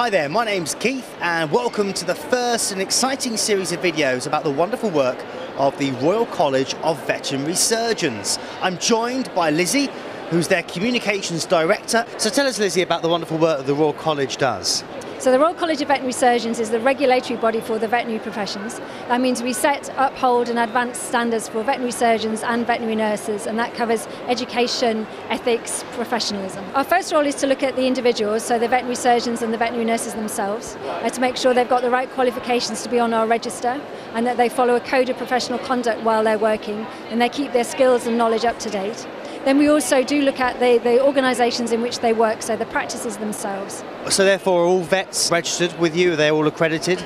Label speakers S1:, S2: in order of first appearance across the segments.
S1: Hi there, my name's Keith and welcome to the first and exciting series of videos about the wonderful work of the Royal College of Veterinary Surgeons. I'm joined by Lizzie, who's their Communications Director. So tell us, Lizzie, about the wonderful work that the Royal College does.
S2: So the Royal College of Veterinary Surgeons is the regulatory body for the veterinary professions. That means we set, uphold and advance standards for veterinary surgeons and veterinary nurses and that covers education, ethics, professionalism. Our first role is to look at the individuals, so the veterinary surgeons and the veterinary nurses themselves, to make sure they've got the right qualifications to be on our register and that they follow a code of professional conduct while they're working and they keep their skills and knowledge up to date. Then we also do look at the, the organisations in which they work, so the practices themselves.
S1: So therefore, all vets registered with you? Are they all accredited?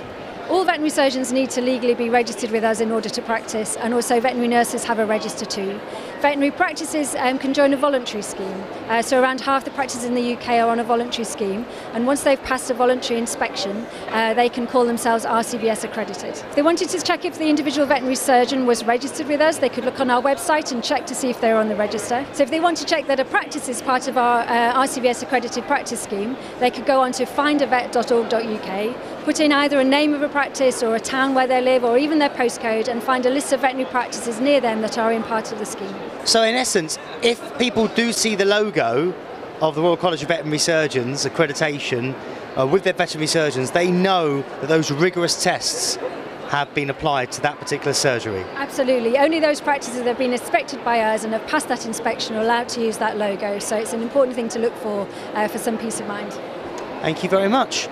S2: All veterinary surgeons need to legally be registered with us in order to practice, and also veterinary nurses have a register too. Veterinary practices um, can join a voluntary scheme, uh, so around half the practices in the UK are on a voluntary scheme, and once they've passed a voluntary inspection, uh, they can call themselves RCVS accredited. If they wanted to check if the individual veterinary surgeon was registered with us, they could look on our website and check to see if they're on the register. So if they want to check that a practice is part of our uh, RCVS accredited practice scheme, they could go on to findavet.org.uk, put in either a name of a practice or a town where they live or even their postcode and find a list of veterinary practices near them that are in part of the scheme.
S1: So in essence, if people do see the logo of the Royal College of Veterinary Surgeons accreditation uh, with their veterinary surgeons, they know that those rigorous tests have been applied to that particular surgery.
S2: Absolutely. Only those practices that have been inspected by us and have passed that inspection are allowed to use that logo. So it's an important thing to look for uh, for some peace of mind.
S1: Thank you very much.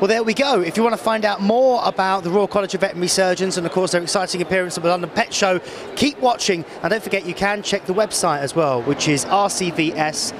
S1: Well, there we go. If you want to find out more about the Royal College of Veterinary Surgeons and, of course, their exciting appearance at the London Pet Show, keep watching. And don't forget, you can check the website as well, which is rcvs.org.uk.